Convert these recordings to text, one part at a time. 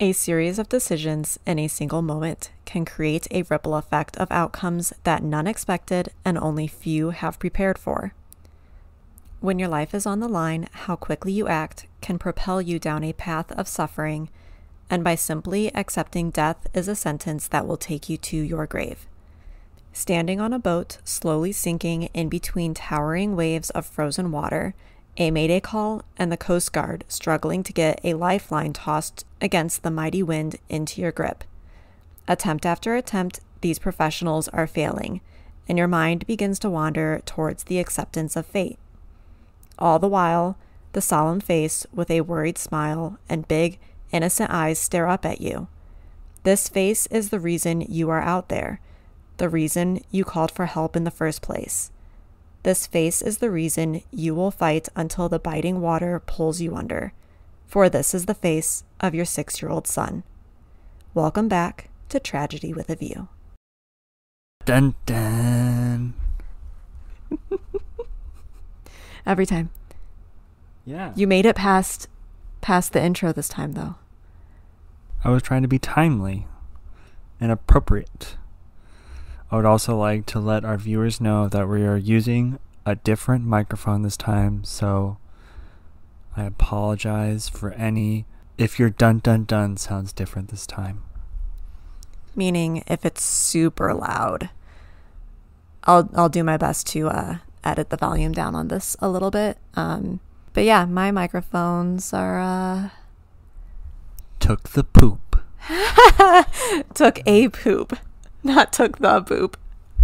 A series of decisions in a single moment can create a ripple effect of outcomes that none expected and only few have prepared for. When your life is on the line, how quickly you act can propel you down a path of suffering, and by simply accepting death is a sentence that will take you to your grave. Standing on a boat, slowly sinking in between towering waves of frozen water, a mayday call, and the Coast Guard struggling to get a lifeline tossed against the mighty wind into your grip. Attempt after attempt, these professionals are failing, and your mind begins to wander towards the acceptance of fate. All the while, the solemn face with a worried smile and big, innocent eyes stare up at you. This face is the reason you are out there, the reason you called for help in the first place. This face is the reason you will fight until the biting water pulls you under, for this is the face of your six year old son. Welcome back to Tragedy with a View. Dun dun. Every time. Yeah. You made it past past the intro this time though. I was trying to be timely and appropriate. I would also like to let our viewers know that we are using a different microphone this time, so I apologize for any if your dun dun dun sounds different this time. Meaning if it's super loud. I'll I'll do my best to uh edit the volume down on this a little bit. Um but yeah, my microphones are uh Took the poop. took a poop, not took the poop.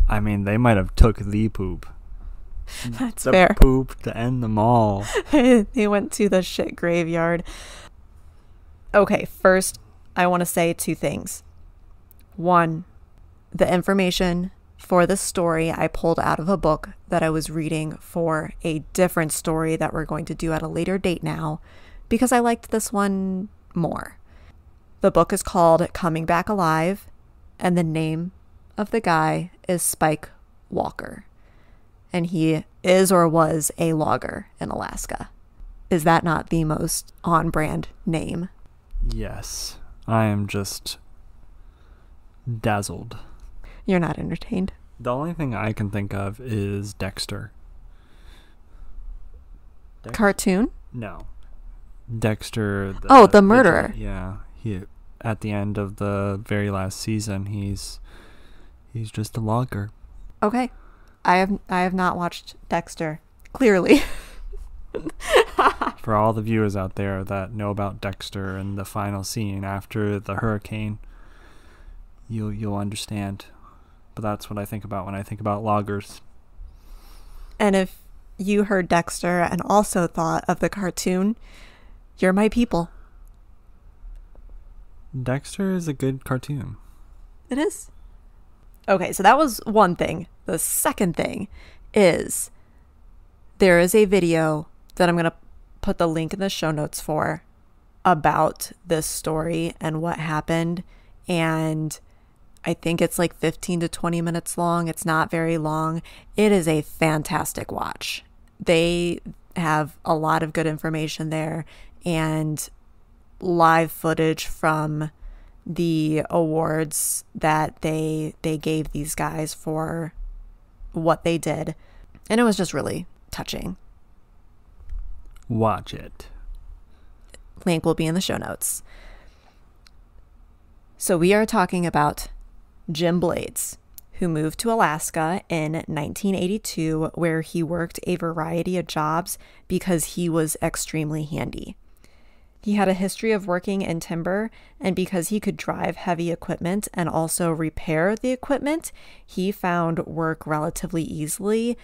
I mean, they might have took the poop. Mm. That's the fair. poop to end them all. they went to the shit graveyard. Okay, first, I want to say two things. One, the information for this story I pulled out of a book that I was reading for a different story that we're going to do at a later date now because I liked this one more. The book is called Coming Back Alive, and the name of the guy is Spike Walker and he is or was a logger in Alaska. Is that not the most on brand name? Yes. I am just dazzled. You're not entertained. The only thing I can think of is Dexter. Dex- Cartoon? No. Dexter. The Oh, the murderer. Yeah. He at the end of the very last season, he's he's just a logger. Okay. I have I have not watched Dexter. Clearly. For all the viewers out there that know about Dexter and the final scene after the hurricane, you'll you'll understand. But that's what I think about when I think about loggers. and if you heard Dexter and also thought of the cartoon, you're my people. Dexter is a good cartoon. It is. Okay, so that was one thing. The second thing is there is a video that I'm going to put the link in the show notes for about this story and what happened. And I think it's like 15 to 20 minutes long. It's not very long. It is a fantastic watch. They have a lot of good information there and live footage from the awards that they they gave these guys for what they did. And it was just really touching. Watch it. link will be in the show notes. So we are talking about Jim Blades who moved to Alaska in 1982 where he worked a variety of jobs because he was extremely handy He had a history of working in timber, and because he could drive heavy equipment and also repair the equipment, he found work relatively easily.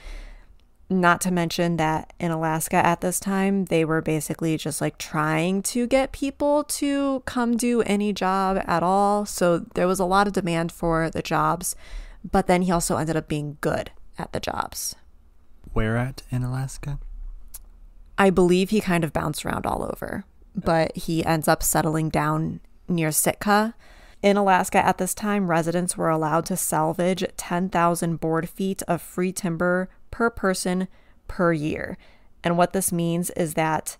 Not to mention that in Alaska at this time, they were basically just like trying to get people to come do any job at all. So there was a lot of demand for the jobs, but then he also ended up being good at the jobs. Where at in Alaska? I believe he kind of bounced around all over, but he ends up settling down near Sitka. In Alaska at this time, residents were allowed to salvage 10,000 board feet of free timber per person per year. And what this means is that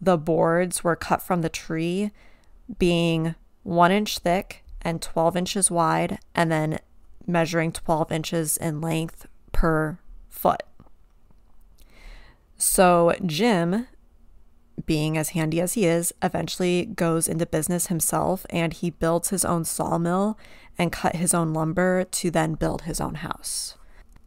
the boards were cut from the tree, being one inch thick and 12 inches wide, and then measuring 12 inches in length per foot. So, Jim, being as handy as he is, eventually goes into business himself and he builds his own sawmill and cut his own lumber to then build his own house.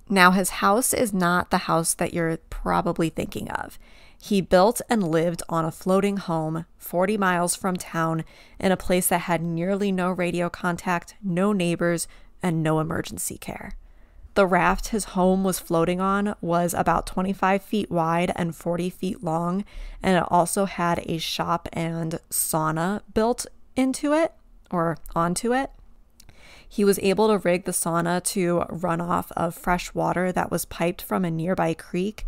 Now, his house is not the house that you're probably thinking of. He built and lived on a floating home 40 miles from town in a place that had nearly no radio contact, no neighbors, and no emergency care. The raft his home was floating on was about 25 feet wide and 40 feet long, and it also had a shop and sauna built into it or onto it. He was able to rig the sauna to run off of fresh water that was piped from a nearby creek,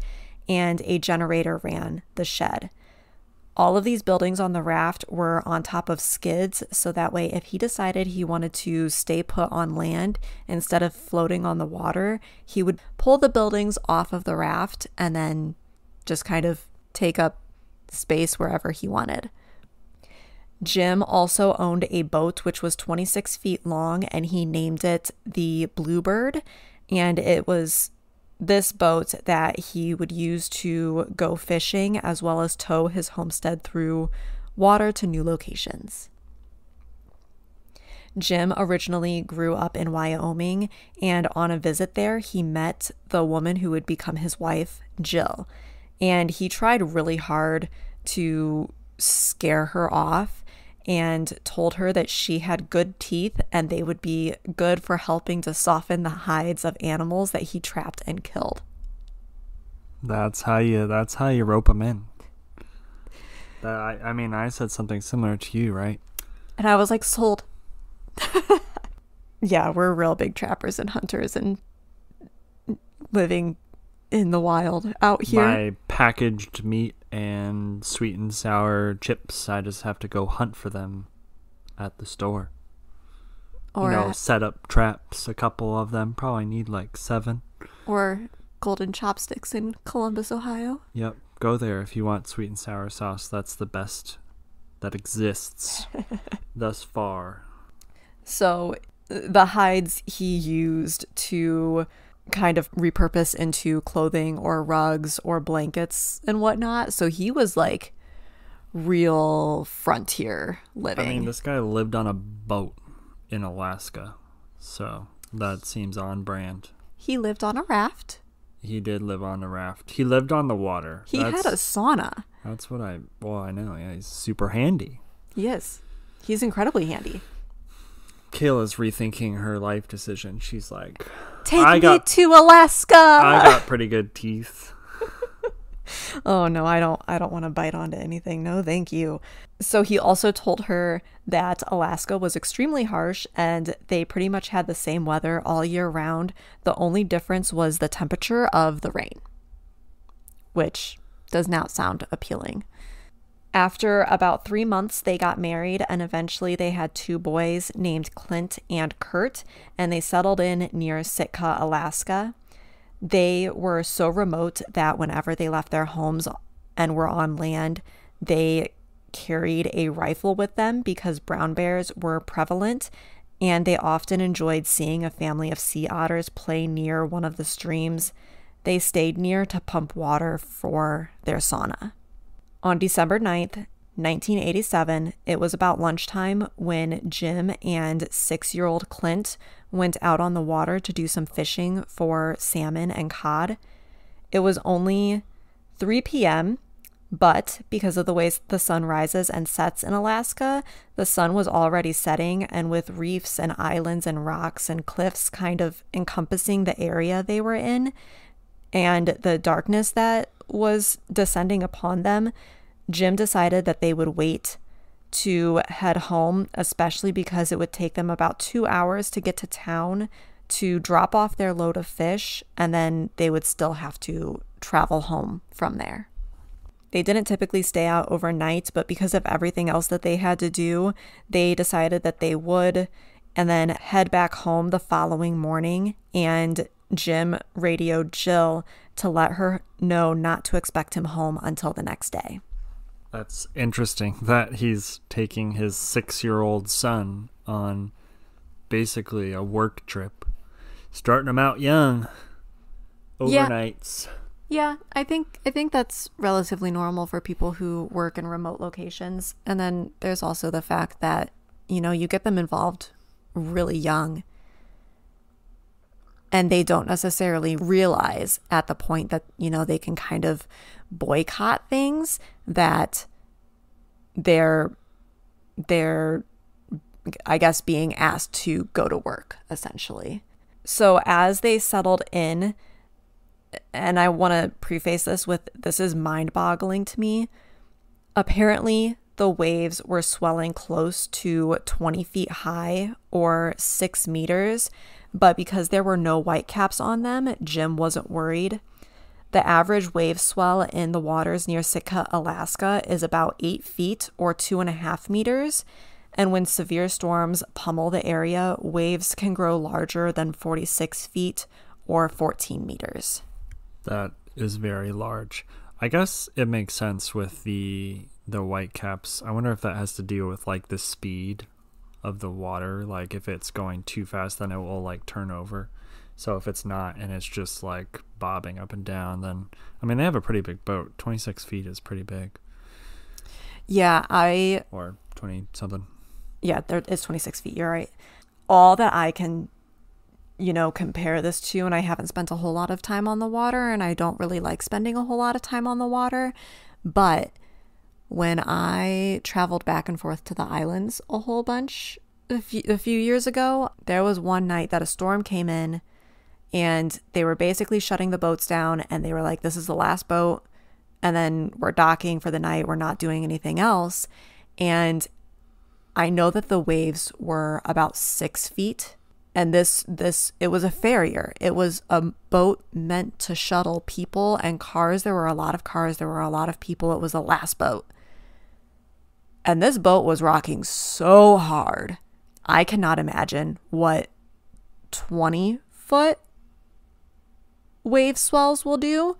and a generator ran the shed. All of these buildings on the raft were on top of skids, so that way, if he decided he wanted to stay put on land instead of floating on the water, he would pull the buildings off of the raft and then just kind of take up space wherever he wanted. Jim also owned a boat which was 26 feet long and he named it the Bluebird. And it was this boat that he would use to go fishing as well as tow his homestead through water to new locations. Jim originally grew up in Wyoming, and on a visit there, he met the woman who would become his wife, Jill. And he tried really hard to scare her off and told her that she had good teeth and they would be good for helping to soften the hides of animals that he trapped and killed. That's how you that's how you rope them in. That I I mean I said something similar to you, right? And I was like sold. yeah, we're real big trappers and hunters and living in the wild out here. My packaged meat and sweet and sour chips, I just have to go hunt for them at the store. Or you know, at, set up traps, a couple of them. Probably need like seven. Or golden chopsticks in Columbus, Ohio. Yep. Go there if you want sweet and sour sauce. That's the best that exists thus far. So the hides he used to kind of repurpose into clothing or rugs or blankets and whatnot. So he was like real frontier living. I mean, this guy lived on a boat in Alaska. So that seems on brand. He lived on a raft. He did live on a raft. He lived on the water. He that's, had a sauna. That's what I, well, I know. Yeah, he's super handy. He is. He's incredibly handy. Kayla's rethinking her life decision. She's like, Take I me got, to Alaska. I got pretty good teeth. oh no, I don't I don't want to bite onto anything. No, thank you. So he also told her that Alaska was extremely harsh and they pretty much had the same weather all year round. The only difference was the temperature of the rain. Which does not sound appealing. After about three months, they got married and eventually they had two boys named Clint and Kurt, and they settled in near Sitka, Alaska. They were so remote that whenever they left their homes and were on land, they carried a rifle with them because brown bears were prevalent, and they often enjoyed seeing a family of sea otters play near one of the streams they stayed near to pump water for their sauna. On December 9th, 1987, it was about lunchtime when Jim and six year old Clint went out on the water to do some fishing for salmon and cod. It was only 3 p.m., but because of the way the sun rises and sets in Alaska, the sun was already setting, and with reefs and islands and rocks and cliffs kind of encompassing the area they were in, and the darkness that was descending upon them, Jim decided that they would wait to head home, especially because it would take them about two hours to get to town to drop off their load of fish, and then they would still have to travel home from there. They didn't typically stay out overnight, but because of everything else that they had to do, they decided that they would and then head back home the following morning. And Jim radioed Jill to let her know not to expect him home until the next day. That's interesting that he's taking his six year old son on basically a work trip, starting him out young, Yeah. overnights. Yeah, I think I think that's relatively normal for people who work in remote locations. And then there's also the fact that, you know, you get them involved really young. And they don't necessarily realize at the point that, you know, they can kind of boycott things that they're they're I guess being asked to go to work essentially. So as they settled in, and I want to preface this with this is mind boggling to me. Apparently, the waves were swelling close to 20 feet high or six meters, but because there were no whitecaps on them, Jim wasn't worried. The average wave swell in the waters near Sitka, Alaska is about eight feet or two and a half meters. And when severe storms pummel the area, waves can grow larger than 46 feet or 14 meters. That is very large. I guess it makes sense with the the white caps. I wonder if that has to do with like the speed of the water. Like if it's going too fast, then it will like turn over. So if it's not and it's just like bobbing up and down, then I mean they have a pretty big boat. Twenty six feet is pretty big, Yeah, I or twenty something. yeah, there it's 26 feet. You're right. All that I can, you know, compare this to, and I haven't spent a whole lot of time on the water, and I don't really like spending a whole lot of time on the water. But when I traveled back and forth to the islands a whole bunch a few, a few years ago, there was one night that a storm came in and they were basically shutting the boats down and they were like, this is the last boat. And then we're docking for the night. We're not doing anything else. And I know that the waves were about six feet. And this, this, it was a farrier. It was a boat meant to shuttle people and cars. There were a lot of cars. There were a lot of people. It was the last boat. And this boat was rocking so hard. I cannot imagine what 20 foot wave swells will do.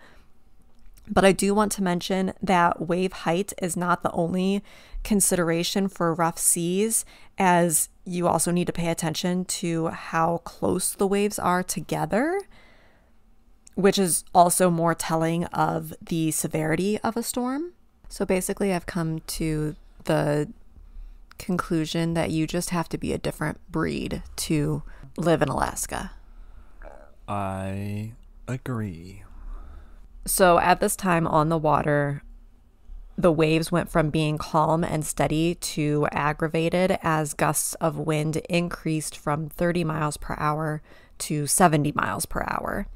But I do want to mention that wave height is not the only consideration for rough seas, as you also need to pay attention to how close the waves are together, which is also more telling of the severity of a storm. So basically, I've come to the conclusion that you just have to be a different breed to live in Alaska. I agree. So at this time on the water, the waves went from being calm and steady to aggravated as gusts of wind increased from 30 miles per hour to 70 miles per hour,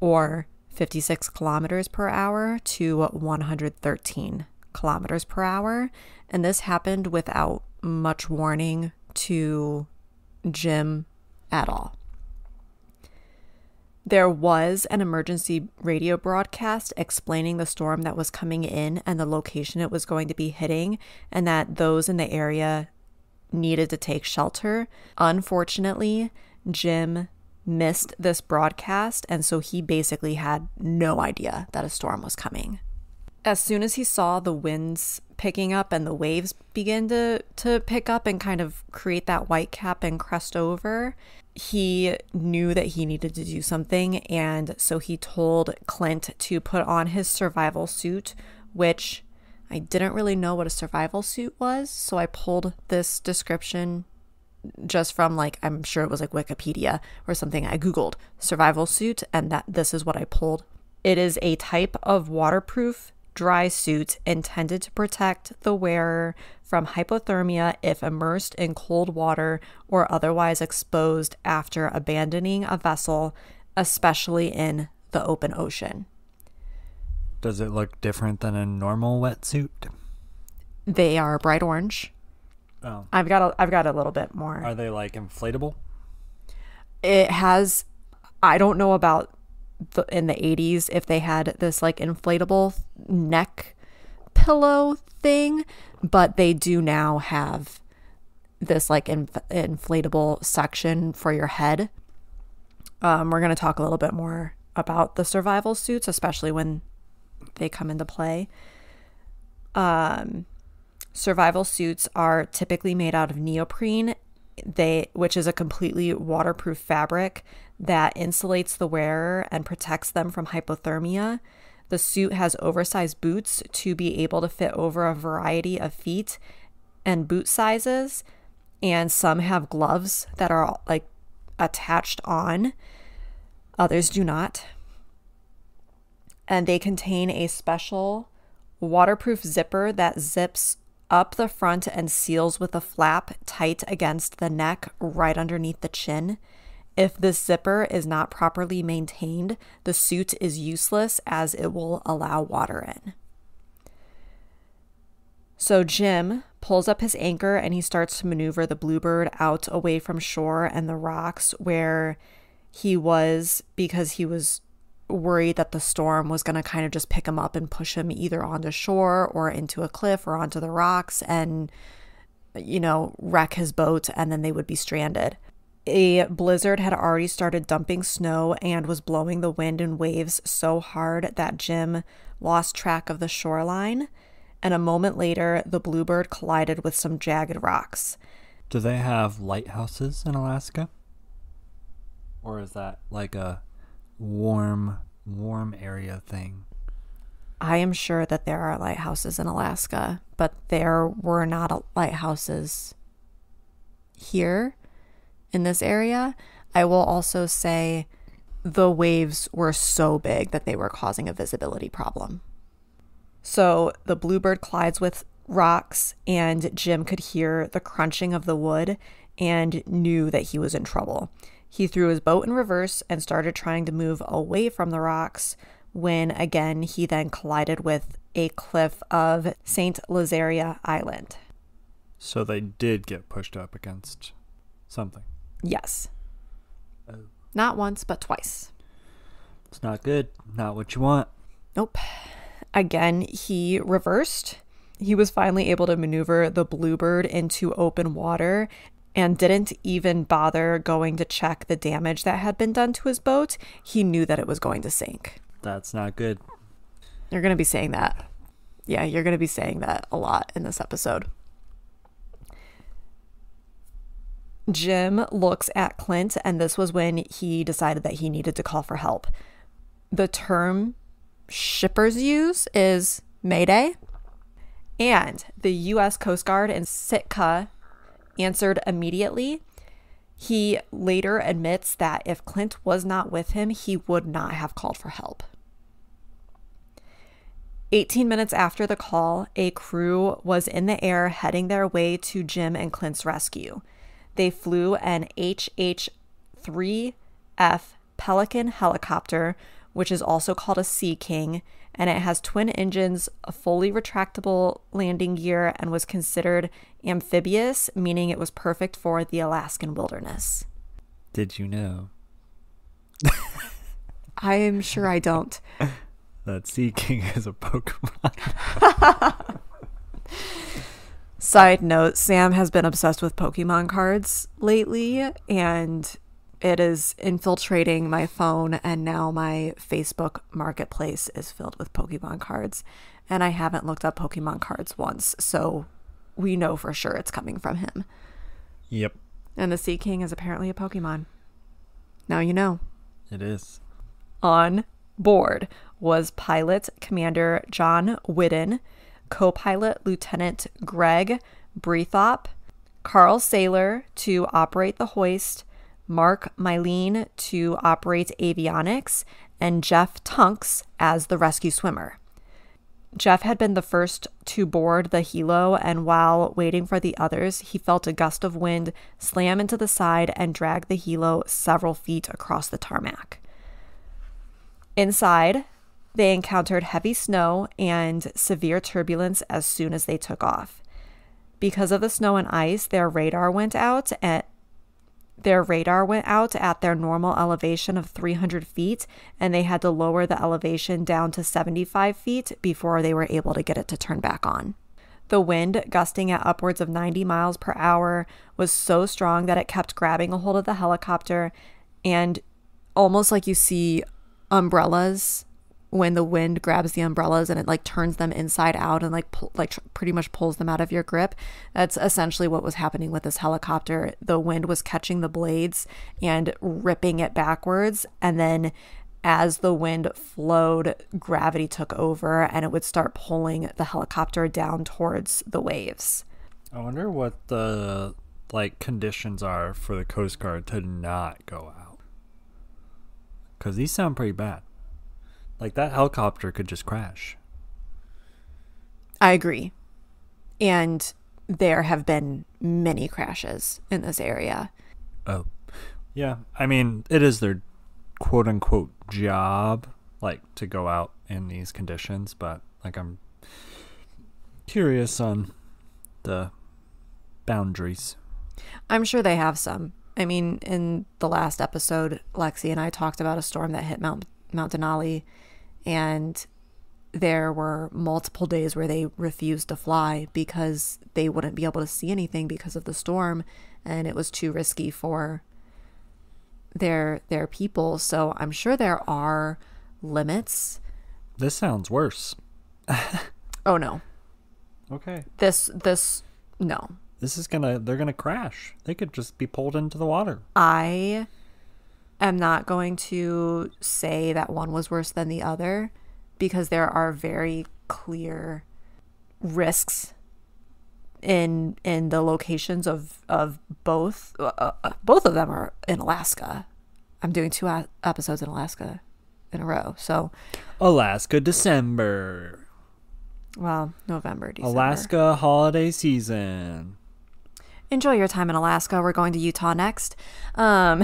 or 56 kilometers per hour to 113 kilometers per hour. And this happened without much warning to Jim at all. There was an emergency radio broadcast explaining the storm that was coming in and the location it was going to be hitting, and that those in the area needed to take shelter. Unfortunately, Jim missed this broadcast, and so he basically had no idea that a storm was coming. As soon as he saw the winds picking up and the waves begin to, to pick up and kind of create that white cap and crest over, he knew that he needed to do something. And so he told Clint to put on his survival suit, which I didn't really know what a survival suit was. So I pulled this description just from like, I'm sure it was like Wikipedia or something. I Googled survival suit, and that this is what I pulled. It is a type of waterproof dry suit intended to protect the wearer from hypothermia if immersed in cold water or otherwise exposed after abandoning a vessel, especially in the open ocean. Does it look different than a normal wetsuit? They are bright orange. Oh. I've got a, I've got a little bit more. Are they like inflatable? it has I don't know about in the 80s if they had this like inflatable neck pillow thing, but they do now have this like inf- inflatable section for your head. Um, we're going to talk a little bit more about the survival suits, especially when they come into play. um, survival suits are typically made out of neoprene, they which is a completely waterproof fabric that insulates the wearer and protects them from hypothermia. The suit has oversized boots to be able to fit over a variety of feet and boot sizes, and some have gloves that are like attached on. Others do not. And they contain a special waterproof zipper that zips up the front and seals with a flap tight against the neck right underneath the chin. If this zipper is not properly maintained, the suit is useless as it will allow water in. So Jim pulls up his anchor and he starts to maneuver the bluebird out away from shore and the rocks where he was because he was worried that the storm was going to kind of just pick him up and push him either onto shore or into a cliff or onto the rocks and you know wreck his boat and then they would be stranded a blizzard had already started dumping snow and was blowing the wind and waves so hard that Jim lost track of the shoreline. And a moment later, the Bluebird collided with some jagged rocks. Do they have lighthouses in Alaska? Or is that like a warm, warm area thing? I am sure that there are lighthouses in Alaska, but there were not lighthouses here in this area. I will also say the waves were so big that they were causing a visibility problem. So the bluebird collides with rocks, and Jim could hear the crunching of the wood and knew that he was in trouble. He threw his boat in reverse and started trying to move away from the rocks when again he then collided with a cliff of St. Lazaria Island. So they did get pushed up against something. Yes. Oh. Not once, but twice. It's not good. Not what you want. Nope. Again, he reversed. He was finally able to maneuver the Bluebird into open water and didn't even bother going to check the damage that had been done to his boat. He knew that it was going to sink. That's not good. You're going to be saying that. Yeah, you're going to be saying that a lot in this episode. Jim looks at Clint, and this was when he decided that he needed to call for help. The term shippers use is Mayday, and the U.S. Coast Guard in Sitka answered immediately. He later admits that if Clint was not with him, he would not have called for help. 18 minutes after the call, a crew was in the air heading their way to Jim and Clint's rescue. They flew an HH 3F Pelican helicopter, which is also called a Sea King, and it has twin engines, a fully retractable landing gear, and was considered amphibious, meaning it was perfect for the Alaskan wilderness. Did you know? I am sure I don't. that Sea King is a Pokemon. Side note Sam has been obsessed with Pokemon cards lately, and it is infiltrating my phone. And now my Facebook marketplace is filled with Pokemon cards. And I haven't looked up Pokemon cards once, so we know for sure it's coming from him. Yep. And the Sea King is apparently a Pokemon. Now you know. It is. On board was pilot Commander John Whiddon co pilot Lieutenant Greg Breithaupt, Carl Saylor to operate the hoist, Mark Mylene to operate avionics, and Jeff Tunks as the rescue swimmer. Jeff had been the first to board the helo, and while waiting for the others, he felt a gust of wind slam into the side and drag the helo several feet across the tarmac. Inside, they encountered heavy snow and severe turbulence as soon as they took off. Because of the snow and ice, their radar went out at their radar went out at their normal elevation of 300 feet, and they had to lower the elevation down to 75 feet before they were able to get it to turn back on. The wind, gusting at upwards of 90 miles per hour, was so strong that it kept grabbing a hold of the helicopter, and almost like you see umbrellas when the wind grabs the umbrellas and it like turns them inside out and like like pretty much pulls them out of your grip. That's essentially what was happening with this helicopter. The wind was catching the blades and ripping it backwards and then as the wind flowed, gravity took over and it would start pulling the helicopter down towards the waves. I wonder what the like conditions are for the Coast Guard to not go out. Cuz these sound pretty bad. Like that helicopter could just crash. I agree. And there have been many crashes in this area. Oh. Yeah, I mean, it is their quote unquote job like to go out in these conditions, but like I'm curious on the boundaries. I'm sure they have some. I mean, in the last episode, Lexi and I talked about a storm that hit Mount Mount Denali and there were multiple days where they refused to fly because they wouldn't be able to see anything because of the storm and it was too risky for their their people so i'm sure there are limits This sounds worse. oh no Okay. this this no This is gonna they're gonna crash. They could just be pulled into the water. i am not going to say that one was worse than the other because there are very clear risks in in the locations of of both uh, uh, both of them are in Alaska. I'm doing two a- episodes in Alaska in a row. So, Alaska December. well, November, December. Alaska holiday season. Enjoy your time in Alaska. We're going to Utah next. Um,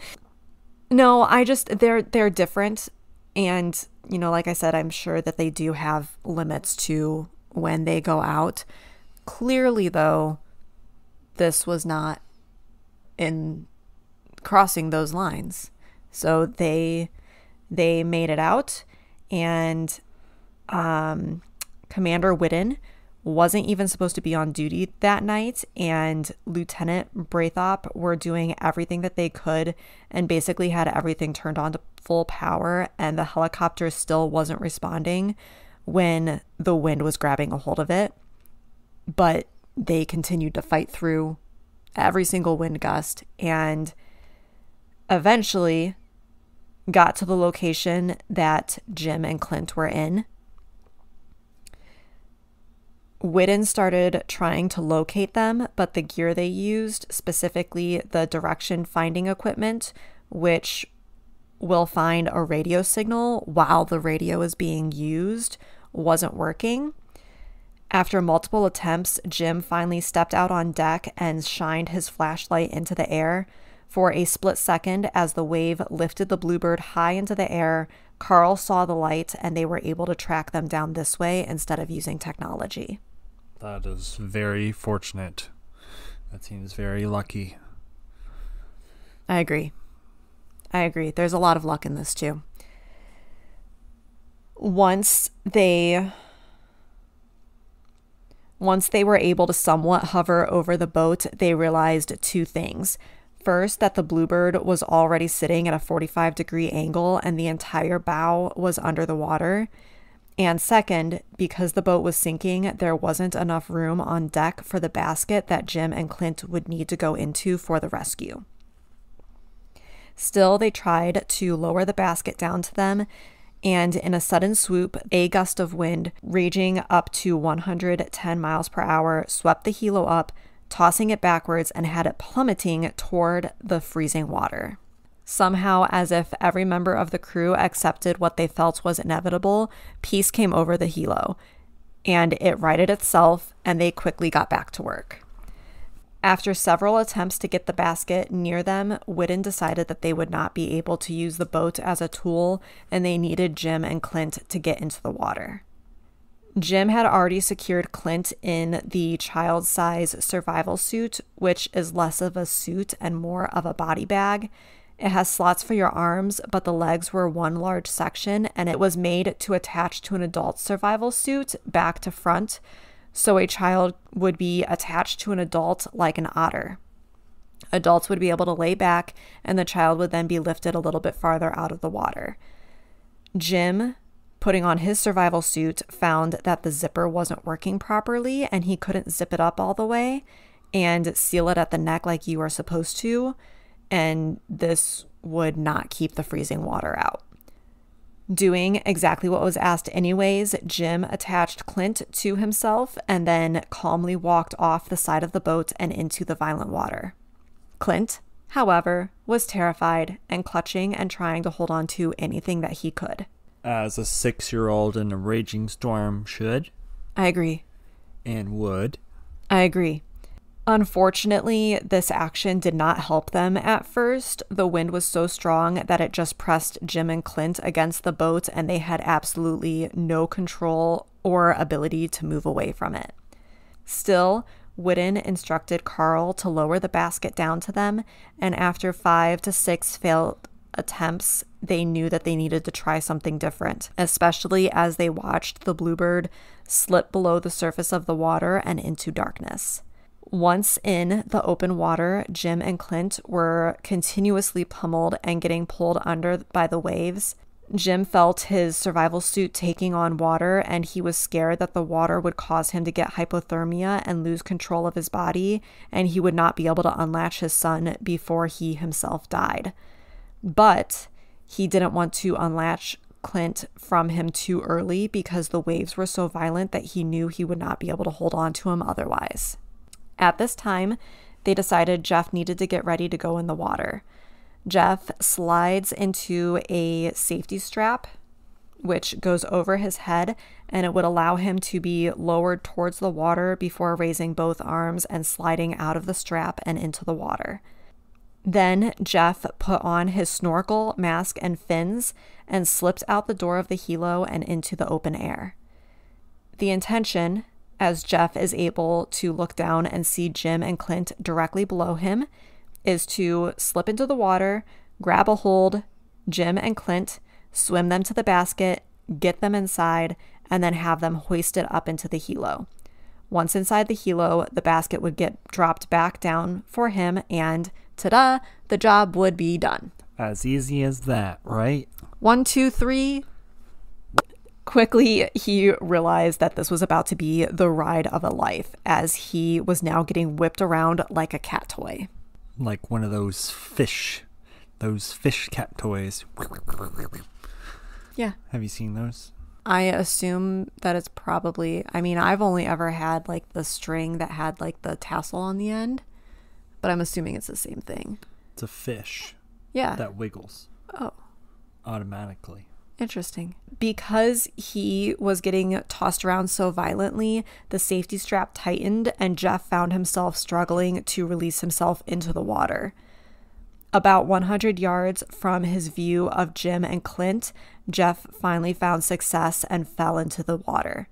no, I just they're they're different, and you know, like I said, I'm sure that they do have limits to when they go out. Clearly, though, this was not in crossing those lines, so they they made it out, and um, Commander Whiddon wasn't even supposed to be on duty that night, and Lieutenant Breithaupt were doing everything that they could and basically had everything turned on to full power, and the helicopter still wasn't responding when the wind was grabbing a hold of it. But they continued to fight through every single wind gust and eventually got to the location that Jim and Clint were in. Whiddon started trying to locate them, but the gear they used, specifically the direction finding equipment, which will find a radio signal while the radio is being used, wasn't working. After multiple attempts, Jim finally stepped out on deck and shined his flashlight into the air. For a split second, as the wave lifted the Bluebird high into the air, Carl saw the light and they were able to track them down this way instead of using technology. That is very fortunate. That seems very lucky. I agree. I agree. There's a lot of luck in this too. Once they once they were able to somewhat hover over the boat, they realized two things. First, that the Bluebird was already sitting at a 45 degree angle and the entire bow was under the water. And second, because the boat was sinking, there wasn't enough room on deck for the basket that Jim and Clint would need to go into for the rescue. Still, they tried to lower the basket down to them, and in a sudden swoop, a gust of wind, raging up to 110 miles per hour, swept the helo up, tossing it backwards and had it plummeting toward the freezing water. Somehow, as if every member of the crew accepted what they felt was inevitable, peace came over the helo, and it righted itself, and they quickly got back to work. After several attempts to get the basket near them, Whiddon decided that they would not be able to use the boat as a tool and they needed Jim and Clint to get into the water. Jim had already secured Clint in the child size survival suit, which is less of a suit and more of a body bag. It has slots for your arms, but the legs were one large section and it was made to attach to an adult survival suit back to front so a child would be attached to an adult like an otter. Adults would be able to lay back, and the child would then be lifted a little bit farther out of the water. Jim, putting on his survival suit, found that the zipper wasn't working properly and he couldn't zip it up all the way and seal it at the neck like you are supposed to. And this would not keep the freezing water out. Doing exactly what was asked, anyways, Jim attached Clint to himself and then calmly walked off the side of the boat and into the violent water. Clint, however, was terrified and clutching and trying to hold on to anything that he could. As a six year old in a raging storm should I agree. and would. I agree. Unfortunately, this action did not help them at first. The wind was so strong that it just pressed Jim and Clint against the boat, and they had absolutely no control or ability to move away from it. Still, Whiddon instructed Carl to lower the basket down to them, and after five to six failed attempts, they knew that they needed to try something different, especially as they watched the bluebird slip below the surface of the water and into darkness. Once in the open water, Jim and Clint were continuously pummeled and getting pulled under by the waves. Jim felt his survival suit taking on water, and he was scared that the water would cause him to get hypothermia and lose control of his body, and he would not be able to unlatch his son before he himself died. But he didn't want to unlatch Clint from him too early because the waves were so violent that he knew he would not be able to hold on to him otherwise. At this time, they decided Jeff needed to get ready to go in the water. Jeff slides into a safety strap, which goes over his head, and it would allow him to be lowered towards the water before raising both arms and sliding out of the strap and into the water. Then Jeff put on his snorkel, mask, and fins and slipped out the door of the helo and into the open air. The intention, as Jeff is able to look down and see Jim and Clint directly below him, is to slip into the water, grab a hold, Jim and Clint, swim them to the basket, get them inside, and then have them hoisted up into the helo. Once inside the helo, the basket would get dropped back down for him, and ta da, the job would be done. As easy as that, right? One, two, three. Quickly, he realized that this was about to be the ride of a life, as he was now getting whipped around like a cat toy. Like one of those fish, those fish cat toys. Yeah. Have you seen those? I assume that it's probably, I mean, I've only ever had like the string that had like the tassel on the end, but I'm assuming it's the same thing. It's a fish Yeah. that wiggles oh. automatically. Interesting. Because he was getting tossed around so violently, the safety strap tightened and Jeff found himself struggling to release himself into the water. About 100 yards from his view of Jim and Clint, Jeff finally found success and fell into the water.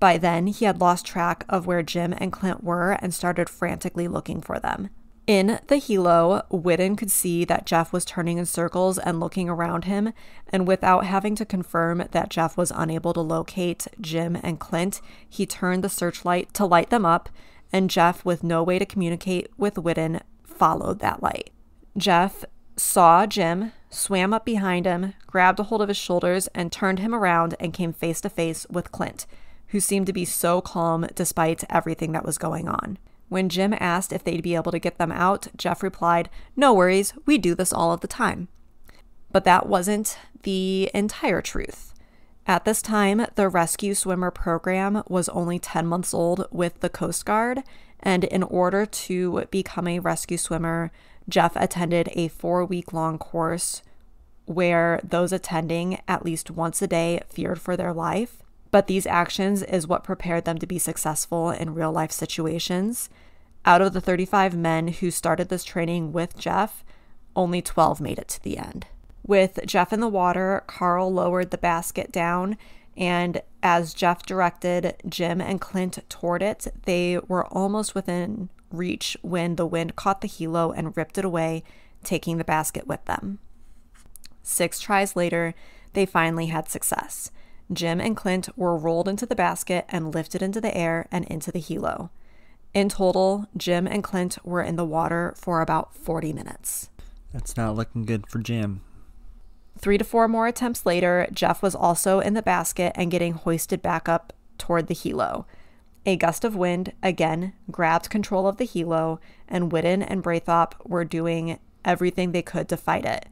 By then, he had lost track of where Jim and Clint were and started frantically looking for them. In the helo, Whiddon could see that Jeff was turning in circles and looking around him, and without having to confirm that Jeff was unable to locate Jim and Clint, he turned the searchlight to light them up, and Jeff, with no way to communicate with Whiddon, followed that light. Jeff saw Jim, swam up behind him, grabbed a hold of his shoulders, and turned him around and came face to face with Clint, who seemed to be so calm despite everything that was going on. When Jim asked if they'd be able to get them out, Jeff replied, No worries, we do this all of the time. But that wasn't the entire truth. At this time, the rescue swimmer program was only 10 months old with the Coast Guard, and in order to become a rescue swimmer, Jeff attended a four week long course where those attending at least once a day feared for their life. But these actions is what prepared them to be successful in real life situations. Out of the 35 men who started this training with Jeff, only 12 made it to the end. With Jeff in the water, Carl lowered the basket down, and as Jeff directed Jim and Clint toward it, they were almost within reach when the wind caught the helo and ripped it away, taking the basket with them. Six tries later, they finally had success. Jim and Clint were rolled into the basket and lifted into the air and into the helo. In total, Jim and Clint were in the water for about 40 minutes. That's not looking good for Jim. Three to four more attempts later, Jeff was also in the basket and getting hoisted back up toward the helo. A gust of wind again grabbed control of the helo, and Whiddon and Braithwaite were doing everything they could to fight it.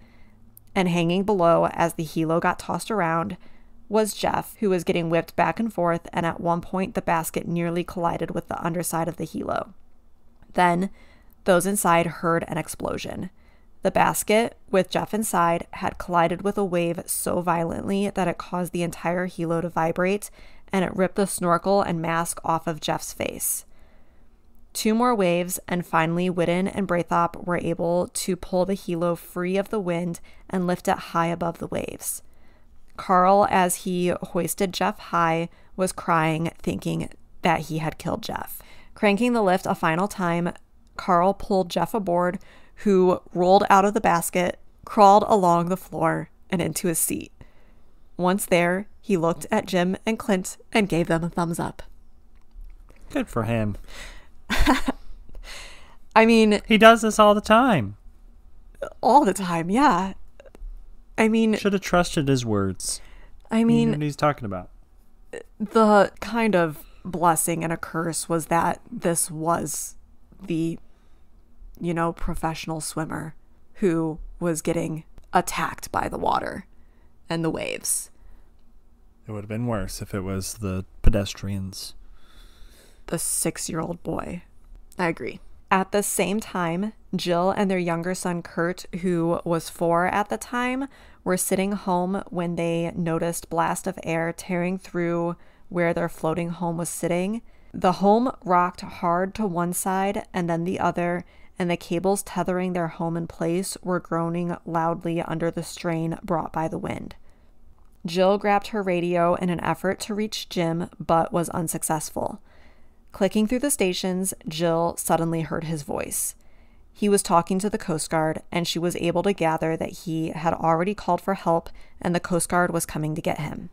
And hanging below as the helo got tossed around was Jeff, who was getting whipped back and forth, and at one point the basket nearly collided with the underside of the helo. Then, those inside heard an explosion. The basket, with Jeff inside, had collided with a wave so violently that it caused the entire helo to vibrate and it ripped the snorkel and mask off of Jeff's face. Two more waves, and finally, Whiddon and Breithaupt were able to pull the helo free of the wind and lift it high above the waves. Carl, as he hoisted Jeff high, was crying, thinking that he had killed Jeff. Cranking the lift a final time, Carl pulled Jeff aboard, who rolled out of the basket, crawled along the floor, and into his seat. Once there, he looked at Jim and Clint and gave them a thumbs up. Good for him. I mean, He does this all the time. all the time, yeah. I mean, Should have trusted his words. I mean, what he's talking about. the kind of blessing and a curse was that this was the you know professional swimmer who was getting attacked by the water and the waves It would have been worse if it was the pedestrians. the 6-year-old boy i agree at the same time jill and their younger son kurt who was 4 at the time were sitting home when they noticed blast of air tearing through where their floating home was sitting The home rocked hard to one side and then the other, and the cables tethering their home in place were groaning loudly under the strain brought by the wind. Jill grabbed her radio in an effort to reach Jim, but was unsuccessful. Clicking through the stations, Jill suddenly heard his voice. He was talking to the Coast Guard, and she was able to gather that he had already called for help and the Coast Guard was coming to get him.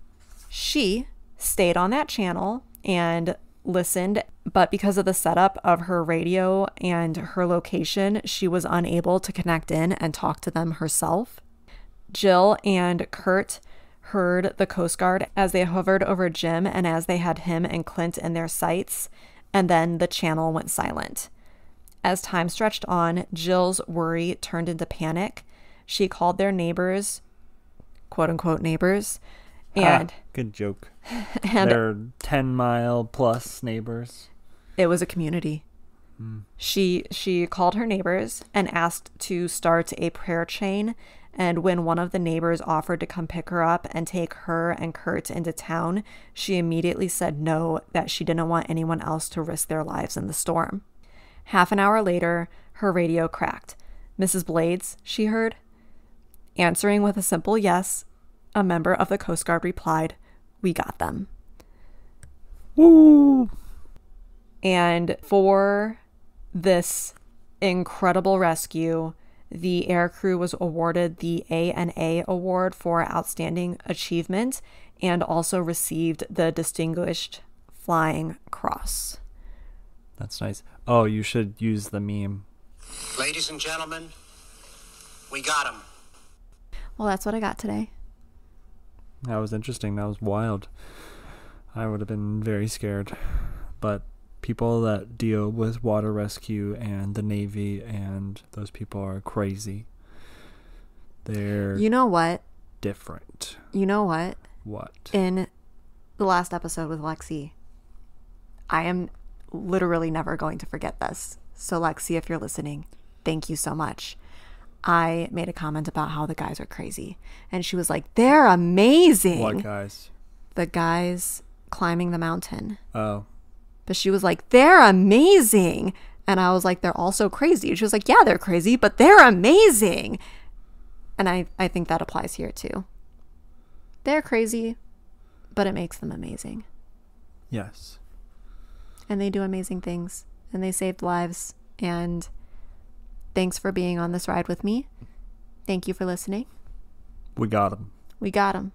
She stayed on that channel and listened, but because of the setup of her radio and her location, she was unable to connect in and talk to them herself. Jill and Kurt heard the Coast Guard as they hovered over Jim and as they had him and Clint in their sights, and then the channel went silent. As time stretched on, Jill's worry turned into panic. She called their neighbors, quote unquote neighbors, and Ah, good joke. and They're 10 mile plus neighbors. it was a community. She she called her neighbors and asked to start a prayer chain and when one of the neighbors offered to come pick her up and take her and Kurt into town, she immediately said no that she didn't want anyone else to risk their lives in the storm. Half an hour later, her radio cracked. Mrs. Blades, she heard. Answering with a simple yes, a member of the Coast Guard replied, "We got them." Woo! And for this incredible rescue, the air crew was awarded the ANA Award for Outstanding Achievement and also received the Distinguished Flying Cross. That's nice. Oh, you should use the meme. Ladies and gentlemen, we got him. Well, that's what I got today. That was interesting. That was wild. I would have been very scared. But people that deal with water rescue and the Navy and those people are crazy. They're You know what? different. You know what? What? In the last episode with Lexi, I am literally never going to forget this. So, Lexi, if you're listening, thank you so much. I made a comment about how the guys are crazy. And she was like, they're amazing. What guys? The guys climbing the mountain. Oh, But she was like, they're amazing. And I was like, they're also crazy. And she was like, yeah, they're crazy, but they're amazing. And I, I think that applies here too. They're crazy, but it makes them amazing. yes. And they do amazing things. And they saved lives. And thanks for being on this ride with me. Thank you for listening. We got them. We got them.